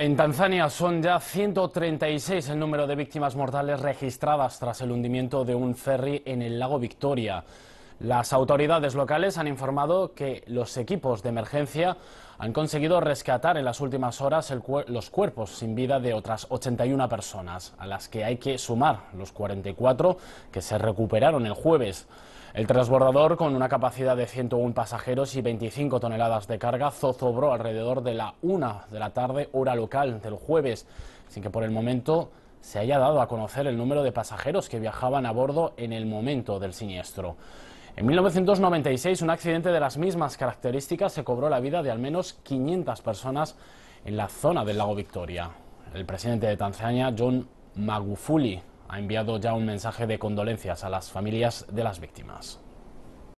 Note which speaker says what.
Speaker 1: En Tanzania son ya 136 el número de víctimas mortales registradas tras el hundimiento de un ferry en el lago Victoria. Las autoridades locales han informado que los equipos de emergencia han conseguido rescatar en las últimas horas los cuerpos sin vida de otras 81 personas, a las que hay que sumar los 44 que se recuperaron el jueves. El transbordador, con una capacidad de 101 pasajeros y 25 toneladas de carga, zozobró alrededor de la una de la tarde, hora local del jueves, sin que por el momento se haya dado a conocer el número de pasajeros que viajaban a bordo en el momento del siniestro. En 1996, un accidente de las mismas características se cobró la vida de al menos 500 personas en la zona del lago Victoria. El presidente de Tanzania, John Magufuli, ha enviado ya un mensaje de condolencias a las familias de las víctimas.